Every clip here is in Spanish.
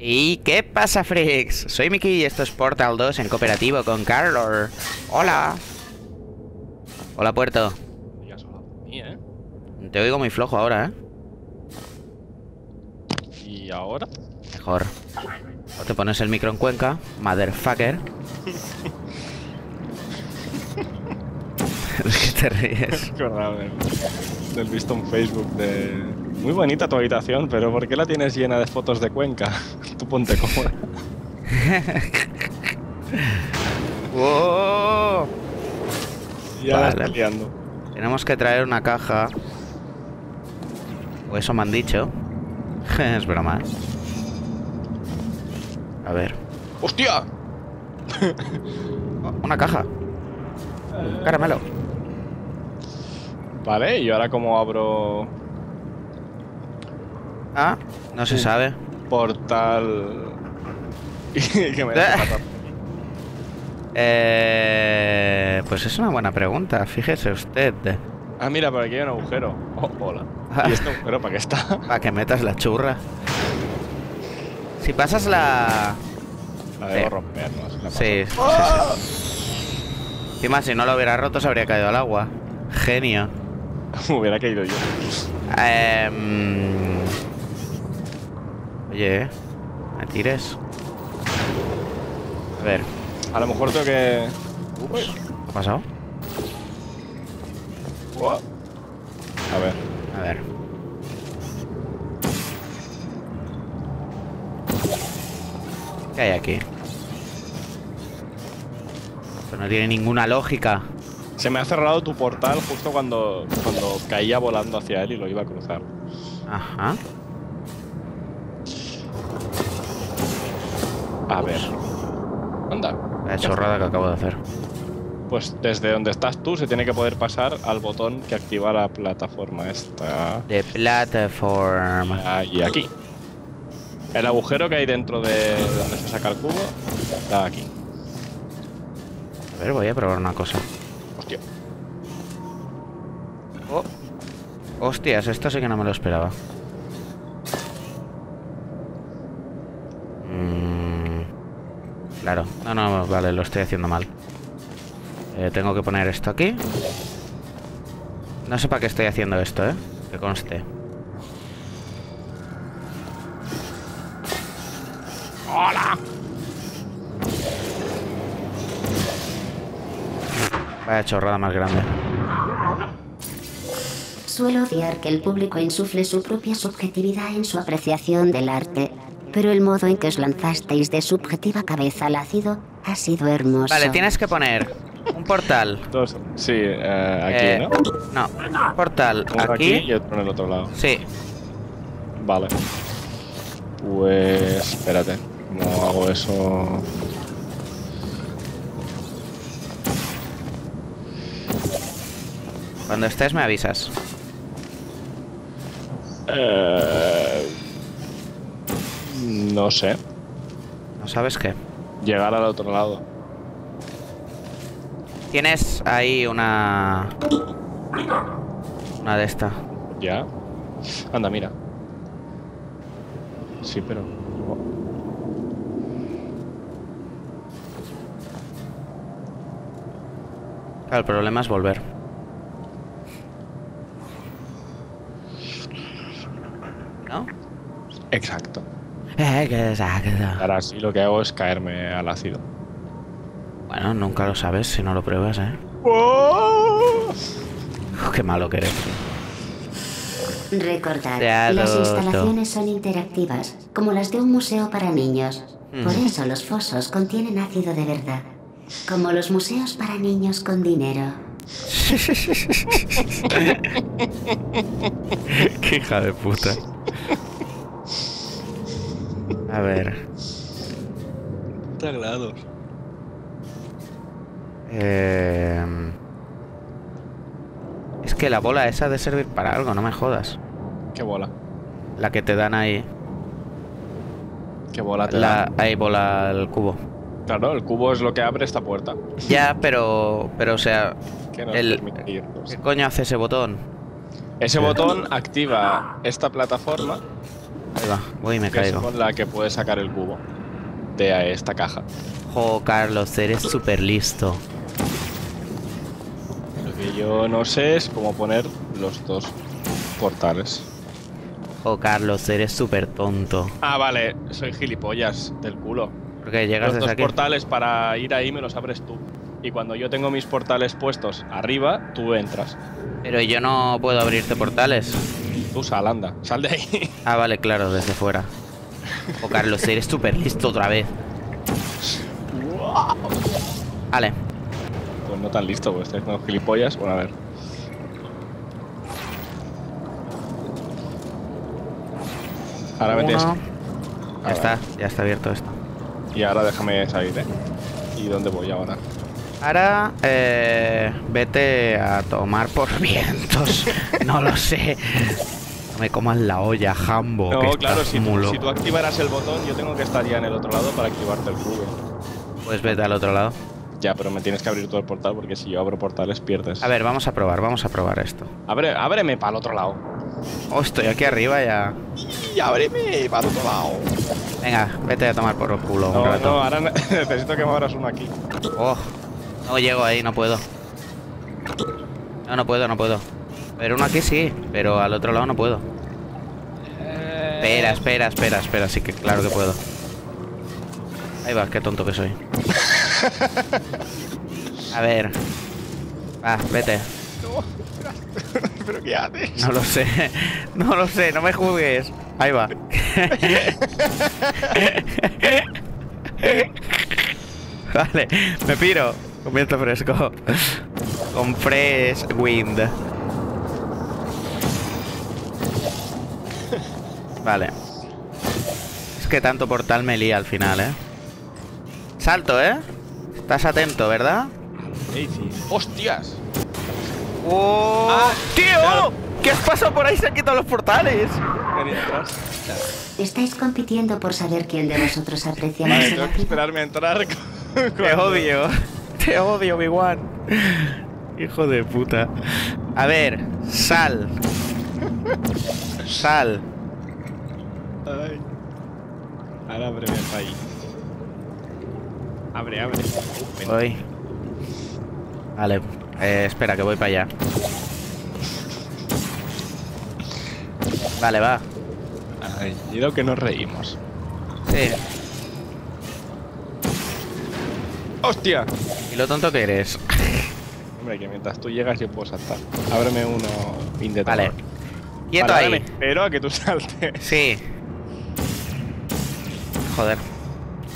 ¿Y qué pasa, freaks? Soy Miki y esto es Portal 2 en cooperativo con Carlor. Hola. Hola, Puerto. Ya solo mí, ¿eh? Te oigo muy flojo ahora, ¿eh? ¿Y ahora? Mejor. O te pones el micro en cuenca, motherfucker. ¿De qué te ríes? Qué raro. Del visto en Facebook de... Muy bonita tu habitación, pero ¿por qué la tienes llena de fotos de Cuenca? Tú ponte cómoda. ¡Wow! Ya la Vale. estás liando. Tenemos que traer una caja. O eso me han dicho. es broma. ¿eh? A ver. ¡Hostia! Oh, una caja. Caramelo. Vale, ¿y ahora cómo abro Ah, no se sabe. portal? Y que me? Eh, pues es una buena pregunta, fíjese usted. Ah, mira, por aquí hay un agujero. Oh, hola. ¿Y este agujero para qué está? Para que metas la churra. Si pasas la... La debo Sí. romper, ¿no? Si la. Sí, sí, sí. Encima, si no lo hubiera roto, se habría caído al agua. Genio. Me hubiera caído yo. Em, Oye, me tires. A ver, A lo mejor tengo que... Uy. ¿qué ha pasado? A ver. A ver. ¿Qué hay aquí? Pues no tiene ninguna lógica. Se me ha cerrado tu portal justo cuando, cuando caía volando hacia él y lo iba a cruzar. Ajá. A ver. Anda. La chorrada que acabo de hacer. Pues desde donde estás tú se tiene que poder pasar al botón que activa la plataforma esta. De plataforma. Y aquí. El agujero que hay dentro de donde se saca el cubo está aquí. A ver, voy a probar una cosa. Hostia. Oh. Hostias, esto sí que no me lo esperaba. Claro. No, no, vale, lo estoy haciendo mal. Eh, tengo que poner esto aquí. No sé para qué estoy haciendo esto, ¿eh? Que conste. ¡Hola! Vaya chorrada más grande. Suelo odiar que el público insufle su propia subjetividad en su apreciación del arte, pero el modo en que os lanzasteis de subjetiva cabeza al ácido ha sido hermoso. Vale, tienes que poner un portal. Dos. Sí, eh, Eh, aquí, ¿no? No, un portal Uno aquí. y otro en el otro lado. Sí, Vale. Pues espérate. ¿Cómo hago eso? cuando estés me avisas. Eh, no sé. ¿No sabes qué? Llegar al otro lado. Tienes ahí una... Una de esta. ¿Ya? Anda, mira. Sí, pero... Claro, el problema es volver. ¿No? Exacto. Exacto. Ahora sí lo que hago es caerme al ácido. Bueno, nunca lo sabes si no lo pruebas, ¿eh? Uf, qué malo que eres. Recordad, las instalaciones son interactivas, como las de un museo para niños. Por Mm. eso los fosos contienen ácido de verdad, como los museos para niños con dinero. qué hija de puta. A ver. grados. Eh... Es que la bola esa ha de servir para algo, no me jodas. Qué bola. La que te dan ahí. Qué bola te La, da. ahí bola el cubo. Claro, el cubo es lo que abre esta puerta. Ya, pero. Pero, o sea. Que nos El- irnos. ¿Qué coño hace ese botón? Ese botón activa esta plataforma Ahí va, voy y me Que es con la que puedes sacar el cubo de esta caja. Jo, Carlos, eres súper listo. Lo que yo no sé es cómo poner los dos portales. Jo, Carlos, eres súper tonto. Ah, vale, soy gilipollas del culo. Porque llegas Los dos aquí. portales para ir ahí me los abres tú. Y cuando yo tengo mis portales puestos arriba, tú entras. Pero yo no puedo abrirte portales. Tú sal, anda, sal de ahí. Ah, vale, claro, desde fuera. Jo, Carlos, eres súper listo otra vez. Vale, Pues no tan listo, pues estoy haciendo gilipollas. Bueno, a ver. Ahora uno. Ya Ah, está, ya está abierto esto. Y ahora déjame salir, ¿eh? ¿Y dónde voy ahora? Ahora, eh, vete a tomar por vientos. No lo sé. Me comas la olla, Jambo. No, que claro, si tú, si tú activaras el botón, yo tengo que estar ya en el otro lado para activarte el cubo. Pues vete al otro lado. Ya, pero me tienes que abrir todo el portal porque si yo abro portales pierdes. A ver, vamos a probar, vamos a probar esto. Abre, ábreme para el otro lado. Oh, estoy aquí arriba ya. Y ábreme para el otro lado. Venga, vete a tomar por el culo un No, rato. no, ahora ne- necesito que me abras uno aquí. Oh, no llego ahí, no puedo. No, no puedo, no puedo. Pero uno aquí sí, pero al otro lado no puedo. Espera, espera, espera, espera, sí que claro que puedo. Ahí va, qué tonto que soy. A ver. Va, vete. No, ¿Pero qué haces? No lo sé. No lo sé, no me juzgues. Ahí va. Vale, me piro. Con viento fresco. Con fresh wind. Vale. Es que tanto portal me lía al final, ¿eh? Salto, ¿eh? Estás atento, ¿verdad? Sí. ¡Hostias! ¡Oh! Ah, ¡Tío! claro. ¿Qué has pasado por ahí? Se han quitado los portales. Estáis compitiendo por saber quién de vosotros aprecia más Vale, tengo que esperarme a entrar. con- Te odio. Te odio, Big One. Hijo de puta. A ver, sal. Sal. Ay. Ahora ábreme para ahí. Abre, abre. Ven. Voy. Vale. eh, espera, que voy para allá. Vale, va. Ay, lo que nos reímos. Sí. ¡Hostia! ¿Y lo tonto que eres? Hombre, que mientras tú llegas yo puedo saltar. Ábreme uno indetector. Vale. Quieto Vale, ahí. espero a que tú saltes. Sí. Joder.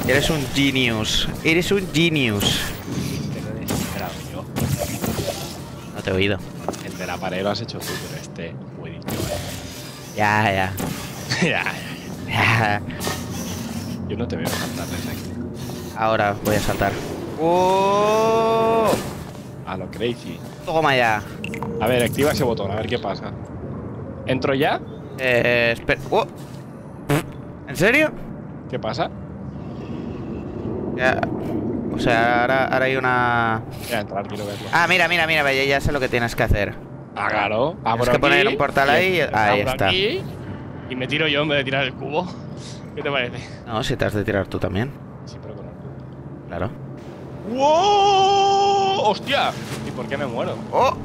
Eres un genius. Eres un genius. Te lo he desesperado yo. No te he oído. El de la pared lo has hecho tú, pero este muy dicho, Ya, ya. eh. ya, ya. ya. Yo no te veo saltar desde aquí. Ahora voy a saltar. ¡Oh! A lo crazy. Toma ya. A ver, activa ese botón, a ver qué pasa. ¿Entro ya? Eh, espera. ¡Oh! ¿En serio? ¿Qué pasa? Ya. O sea, ahora, ahora hay una... Voy a entrar, quiero verlo. Ah, mira, mira, mira, ya, ya sé lo que tienes que hacer. Ah, claro. Abro que poner un portal ahí y- ahí está. aquí, y me tiro yo en vez de tirar el cubo. ¿Qué te parece? No, si te has de tirar tú también. Sí, pero con el cubo. Claro. ¡Wow! ¡Hostia! ¿Y por qué me muero? ¡Oh!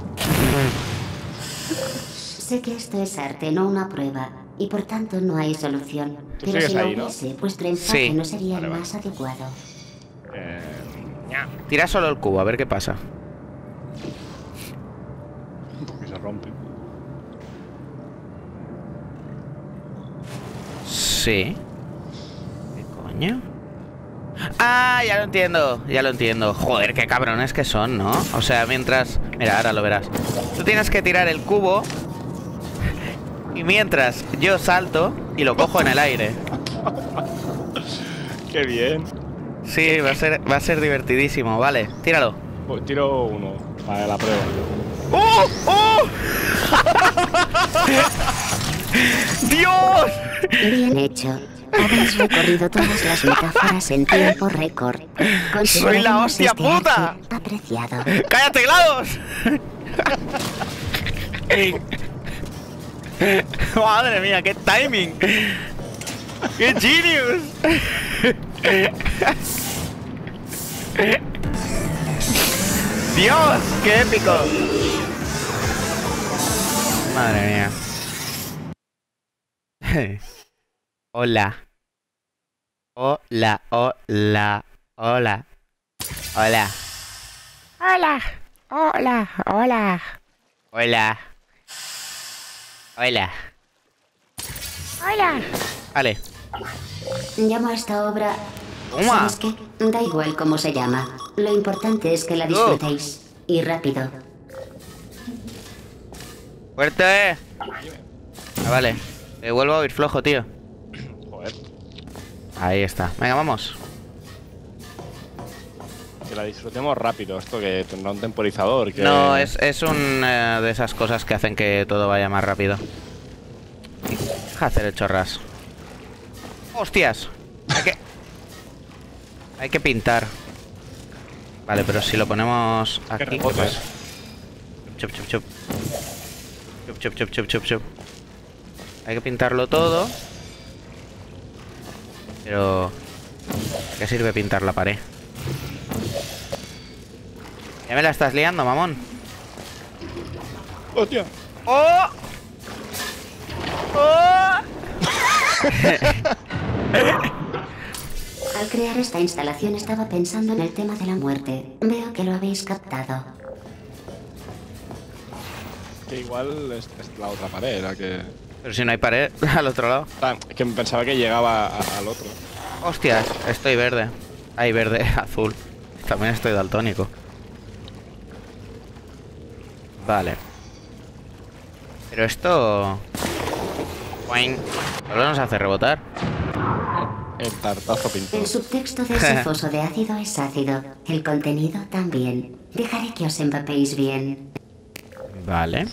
Sé que esto es arte, no una prueba, y por tanto no hay solución. Tú Pero si lo ahí, vuestro enfoque Sí. no sería Vale, el vale. más adecuado. Eh. Tira solo el cubo, a ver qué pasa. Porque se rompe. Sí. ¿Qué coño? Ah, ya lo entiendo, ya lo entiendo. Joder, qué cabrones que son, ¿no? O sea, mientras... Mira, ahora lo verás. Tú tienes que tirar el cubo y mientras yo salto y lo cojo en el aire. ¡Qué bien! Sí, va a ser, va a ser divertidísimo. Vale, tíralo. Pues tiro uno para la prueba. ¡Oh! ¡Oh! ¡Dios! Bien hecho. Habéis recorrido todas las metáforas en tiempo récord. Soy la hostia este puta. Apreciado. ¡Cállate, GLaDOS! Madre mía, qué timing. ¡Qué genius! ¡Dios! ¡Qué épico! Madre mía. Hola. Hola, hola, hola. Hola. Hola. Hola, hola. Hola. Hola. Hola. Vale. Llamo a esta obra... Toma. ¿Sabes qué? Da igual cómo se llama. Lo importante es que la disfrutéis. Y rápido. ¡Fuerte! Ah, vale. Te vuelvo a oír flojo, tío. Joder, Ahí está. Venga, vamos. que la disfrutemos rápido. Esto que tendrá un temporizador. Que... No, es, es un eh, de esas cosas que hacen que todo vaya más rápido. Deja hacer el chorras. ¡Hostias! Hay que... Hay que pintar. Vale, pero si lo ponemos aquí... pues- Chup, chup, chup. Chup, chup, chup, chup, chup, chup. Hay que pintarlo todo. Pero... ¿Qué sirve pintar la pared? Ya me la estás liando, mamón. ¡Hostia! ¡Oh! Al crear esta instalación estaba pensando en el tema de la muerte. Veo que lo habéis captado. Que igual es, es la otra pared, la que... Pero si no hay pared al otro lado. Ah, que pensaba que llegaba a- al otro. Hostias, estoy verde. Hay verde, azul. También estoy daltónico. Vale. Pero esto... Solo nos hace rebotar. El tartazo pintó. El subtexto de ese foso de ácido es ácido. El contenido también. Dejaré que os empapéis bien. Vale.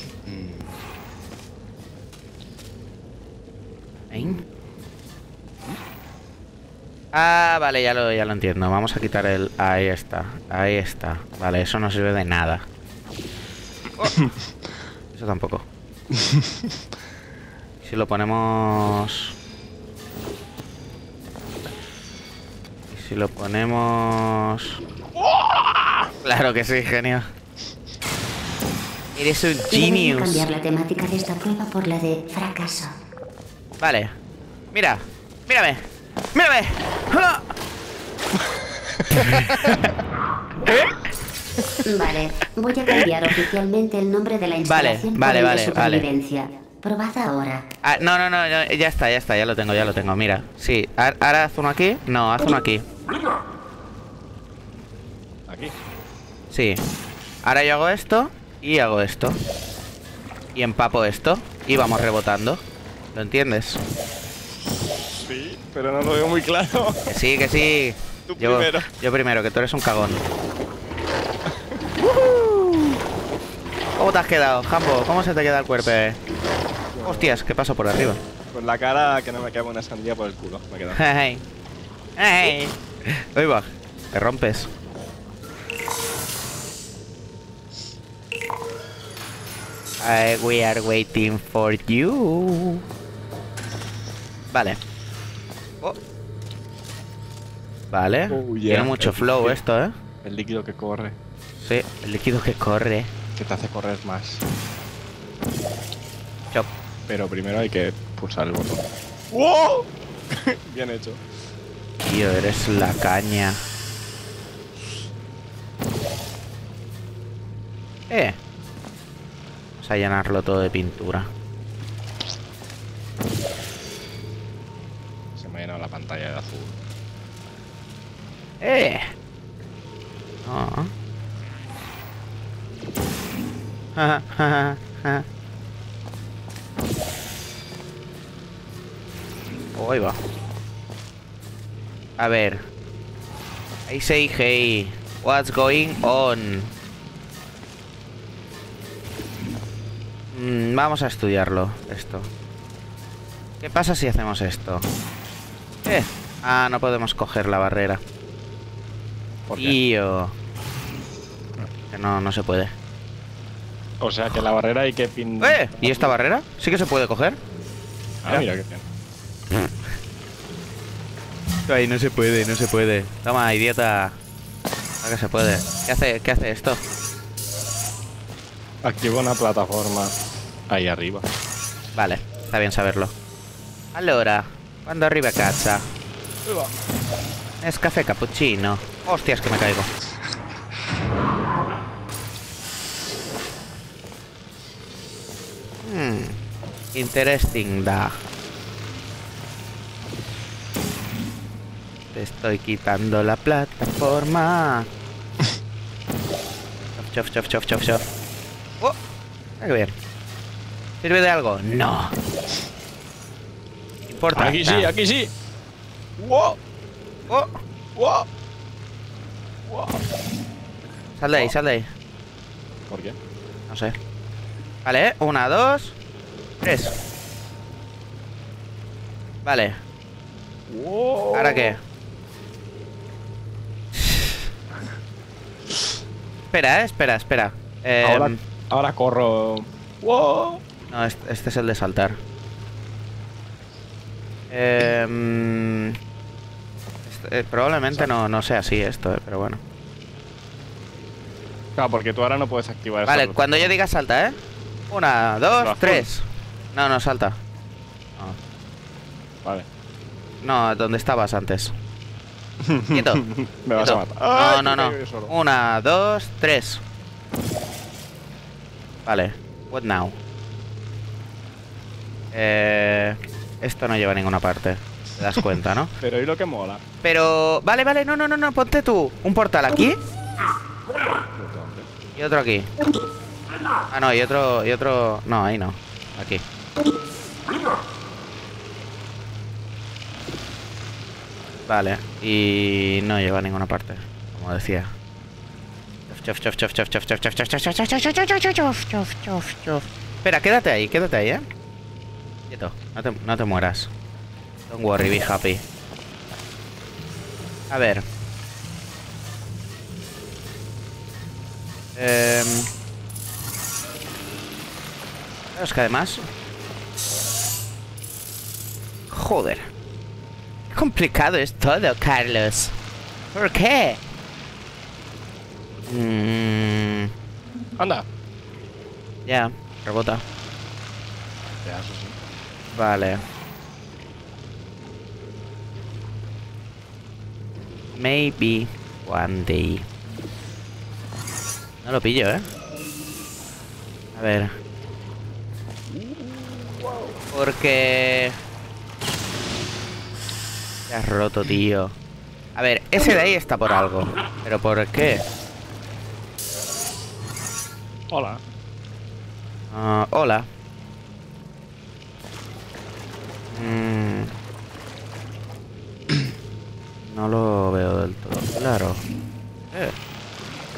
Ah, vale, ya lo, ya lo entiendo. Vamos a quitar el... Ahí está, ahí está. Vale, eso no sirve de nada. Oh. Eso tampoco. Si lo ponemos... Y si lo ponemos... Claro que sí, genio. Eres un genius. cambiar la temática de esta prueba por la de fracaso. Vale. Mira. Mírame. Mírame. ¡Ah! Vale, voy a cambiar oficialmente el nombre de la instalación vale, el vale, de vale. Probad ahora. Ah, no, no, no, ya está, ya está, ya lo tengo, ya lo tengo. Mira, sí, ahora haz uno aquí. No, haz uno aquí. Aquí. Sí. Ahora yo hago esto y hago esto. Y empapo esto y vamos rebotando. ¿Lo entiendes? Sí, pero no lo veo muy claro. Que sí, que sí. Tú yo, primero. Yo primero, que tú eres un cagón. ¿Cómo te has quedado, Jambo? ¿Cómo se te queda el cuerpo? Hostias, ¿qué pasó por arriba? Con la cara que no me queda una sandía por el culo. Me queda. Hey. Hey. Uy, va. Te rompes. I- we are waiting for you. Vale. Oh. Vale. Oh, yeah. Tiene mucho flow Sí. esto, ¿eh? El líquido que corre. Sí, el líquido que corre. Que te hace correr más. Chop. Pero primero hay que pulsar el botón. ¡Wow! Bien hecho. Tío, eres la caña. Eh. Vamos a llenarlo todo de pintura. Se me ha llenado la pantalla de azul. ¡Eh! Oh. Oh, ahí va. A ver. I say hey. What's going on? Mm, vamos a estudiarlo, esto. ¿Qué pasa si hacemos esto? Eh. Ah, no podemos coger la barrera. ¿Por qué? Tío. Que no, no se puede. O sea que la barrera hay que pintar. ¡Eh! ¿Y esta barrera? ¿Sí que se puede coger? Ah, mira qué bien. Ay, no se puede, no se puede. Toma, idiota. Ahora que se puede. ¿Qué hace, qué hace esto? Activa una plataforma ahí arriba. Vale, está bien saberlo. Allora, cuando arriba cazza. Es café cappuccino. Hostias, que me caigo. Hmm. Interesting da. Te estoy quitando la plataforma. Chof, chof, chof, chof, chof. Oh, ah, qué bien. ¿Sirve de algo? No. Importa. Aquí sí, aquí sí. ¡Wow! Oh, ¡Wow! ¡Wow! sal de ahí, sal de ahí. ¿Por qué? No sé. Vale, una, dos, tres. Vale, ¡Wow! ¿ahora qué? Espera, eh, espera, espera. Em, Ahora, ahora corro. ¡Wow! No, este, este es el de saltar. Em, este- eh, probablemente no, no sea así esto, eh, pero bueno. Claro, porque tú ahora no puedes activar esa Vale, cuando yo diga salta, ¿eh? Una, dos, tres. No, no, salta. Vale. No, donde estabas antes. Quieto. Me vas a matar. No, ¡Ay, no, no. Una, dos, tres. Vale. What now? Eh, esto no lleva a ninguna parte. Te das cuenta, ¿no? Pero ¿y lo que mola? Pero... Vale, vale, no, no, no, no. Ponte tú. Un portal aquí y otro aquí. Ah, no, y otro... Y otro... No, ahí no. Aquí. Vale, y no lleva a ninguna parte, como decía. Espera, quédate ahí, quédate ahí, eh. Quieto, no te, no te mueras. Don't worry, be happy. A ver. Eh... Es que además... Joder. Complicado es todo, Carlos. ¿Por qué? Mm, Anda. ya, rebota. Ya, eso sí. Vale. Maybe one day. No lo pillo, ¿eh? A ver. Porque... Te has roto, tío. A ver, ese de ahí está por algo. ¿Pero por qué? Hola. Ah, hola. Mm. No lo veo del todo claro. Eh,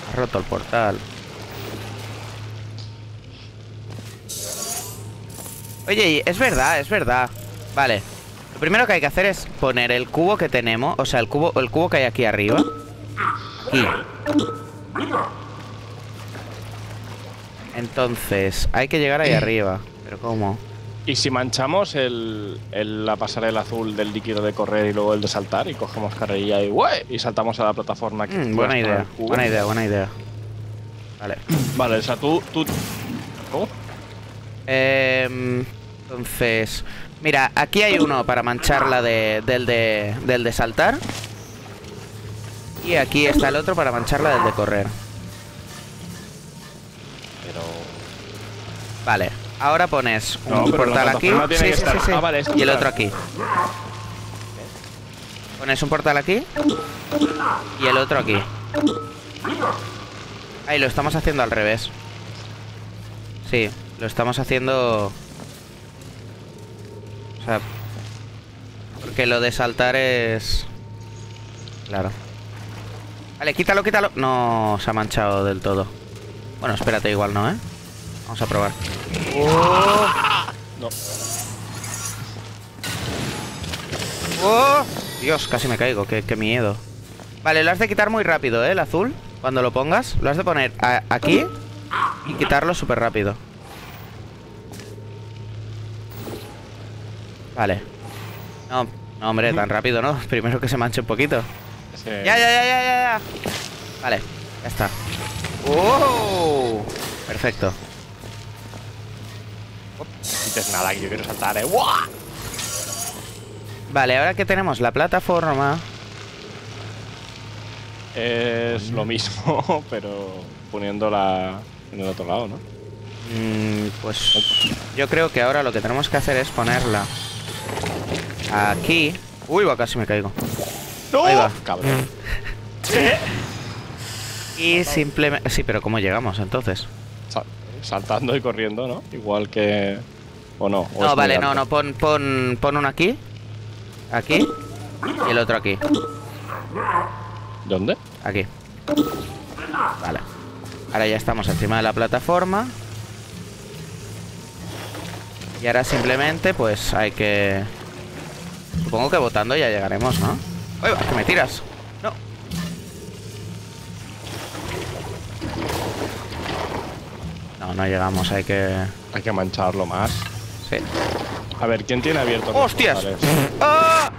ha roto el portal. Oye, es verdad, es verdad. Vale. Lo primero que hay que hacer es poner el cubo que tenemos, o sea, el cubo, el cubo que hay aquí arriba. Aquí. Entonces, hay que llegar ahí arriba. ¿Pero cómo? ¿Y si manchamos el, el- la pasarela azul del líquido de correr y luego el de saltar y cogemos carrerilla y ¡guay! y saltamos a la plataforma que Mm, buena idea, buena idea, buena idea. Vale. Vale, o sea, tú... tú... ¿Cómo? Em, entonces, mira, aquí hay uno para mancharla de, del, de, del de saltar. Y aquí está el otro para mancharla del de correr. Pero... Vale, ahora pones un No, portal aquí. Sí, sí, sí. Ah, vale, y el otro aquí. Pones un portal aquí. Y el otro aquí. Ahí lo estamos haciendo al revés. Sí, lo estamos haciendo... Sea... Porque lo de saltar es... Claro. Vale, quítalo, quítalo. No se ha manchado del todo. Bueno, espérate, igual no, ¿eh? Vamos a probar. No. ¡Oh! Dios, casi me caigo, qué, qué miedo. Vale, lo has de quitar muy rápido, ¿eh? El azul. Cuando lo pongas, lo has de poner aquí y quitarlo súper rápido. Vale. No, No, hombre, tan rápido, ¿no? Primero que se manche un poquito. Ya, ya, ya, ya, ya, ya. Vale, ya está. ¡Oh! Perfecto. No nada, que yo quiero saltar, ¿eh? Vale, ahora que tenemos la plataforma. Es lo mismo, pero poniéndola en el otro lado, ¿no? mm, pues yo creo que ahora lo que tenemos que hacer es ponerla aquí. Uy, va, casi me caigo. Ahí va. Cabrón. Y simplemente... Sí, pero ¿cómo llegamos entonces? Sal- saltando y corriendo, ¿no? Igual que... ¿O no? ¿O es No, vale, no, no, pon, pon, pon uno aquí. Aquí. Y el otro aquí. ¿Dónde? Aquí. Vale. Ahora ya estamos encima de la plataforma. Y ahora simplemente, pues hay que... Supongo que votando ya llegaremos, ¿no? ¡Uy, va! ¡Que me tiras! No. No, no llegamos, hay que... Hay que mancharlo más. Sí. A ver, ¿quién tiene abierto? ¡Hostias! ¡Ah!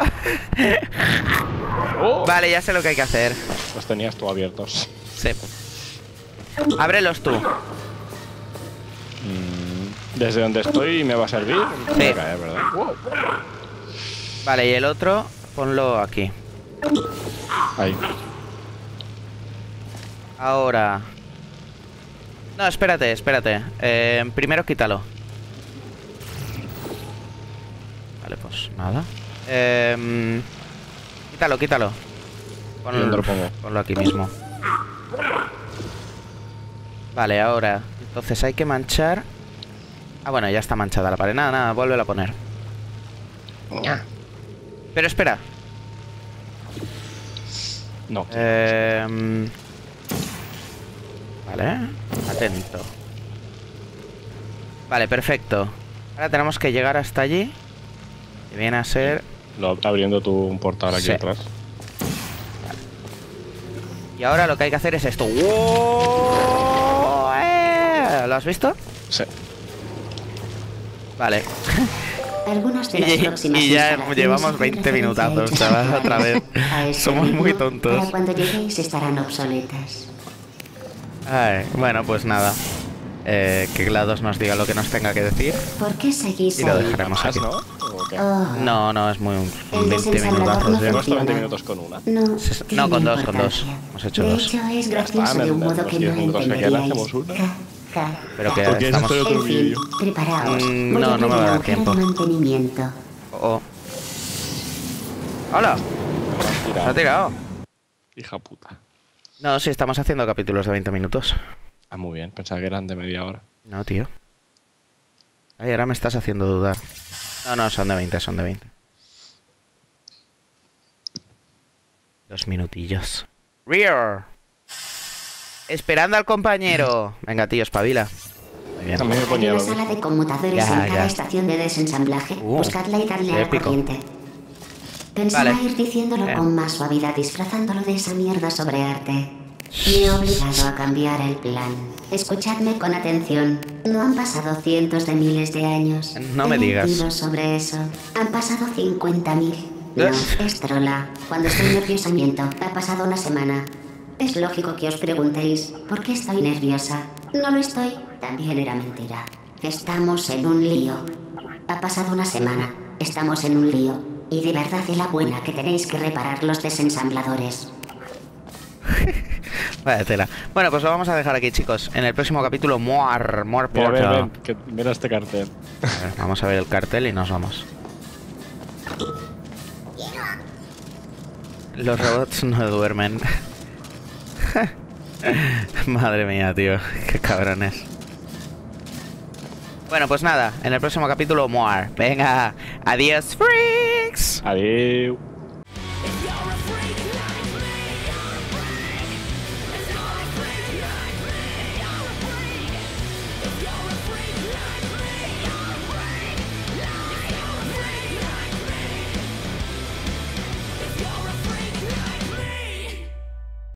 ¡Oh! Vale, ya sé lo que hay que hacer. Los tenías tú abiertos. Sí. Ábrelos tú. Mm, Desde donde estoy me va a servir. Sí. Me ¿verdad? Wow. Vale, y el otro, ponlo aquí. Ahí. Ahora. No, espérate, espérate. Eh, primero quítalo. Vale, pues nada. Eh, quítalo, quítalo. Ponlo, ¿Dónde lo pongo? ponlo aquí mismo. Vale, ahora. Entonces hay que manchar. Ah, bueno, ya está manchada la pared. Nada, nada, vuélvela a poner. Pero espera. No. Eh, vale, atento. Vale, perfecto. Ahora tenemos que llegar hasta allí. Que viene a ser. Lo- abriendo tú un portal aquí Sí. atrás. Y ahora lo que hay que hacer es esto. ¡Wow! ¿Lo has visto? Sí. Vale. Algunas de las Y- próximas y ya llevamos hacen 20 referencia minutazos, chaval, otra vez. Somos muy tontos. Para cuando lleguéis estarán obsoletas. Ay, bueno, pues nada. Eh, que GLaDOS nos diga lo que nos tenga que decir. ¿Por qué seguís Y lo dejaremos. Oh, No, no, es muy un El 20 desensamblador minutazos. no ya. Hemos estado 20 funciona. minutos con una. No, No, con dos, con dos. Hemos hecho de dos. hecho, es Ya gracioso está, de un en- modo en que los no 10 minutos que quedan entenderíais. Pero que Porque estamos... esto es otro En fin, preparaos. Mm, Voy no, a no me va a dar tiempo. mantenimiento. Oh. ¡Hola! ¿Se ha tirado? Hija puta. No, sí, estamos haciendo capítulos de 20 minutos. Ah, muy bien. Pensaba que eran de media hora. No, tío. Ay, ahora me estás haciendo dudar. No, no, son de 20, son de 20. Dos minutillos. Rear. Esperando al compañero. Venga, tío, espabila. Muy bien. Hay ponía una sala de conmutadores Ya, en cada ya. estación de desensamblaje. Uh, Buscadla y darle a la corriente. Pensaba Vale. ir diciéndolo Eh. con más suavidad, disfrazándolo de esa mierda sobre arte. Me he obligado a cambiar el plan. Escuchadme con atención. No han pasado cientos de miles de años. No me digas. sobre eso. Han pasado 50.000. No, es trola. Cuando estoy nerviosa miento. Ha pasado una semana. Es lógico que os preguntéis, ¿por qué estoy nerviosa? No lo estoy. También era mentira. Estamos en un lío. Ha pasado una semana. Estamos en un lío. Y de verdad de la buena que tenéis que reparar los desensambladores. Vaya tela. Bueno, pues lo vamos a dejar aquí, chicos. En el próximo capítulo, Moar, Moar Mira, ven, Portal. ven, que- mira este cartel. A ver, vamos a ver el cartel y nos vamos. Los robots no duermen. Madre mía, tío. Qué cabrones. Bueno, pues nada. En el próximo capítulo, Moar. Venga. Adiós, freaks. Adiós.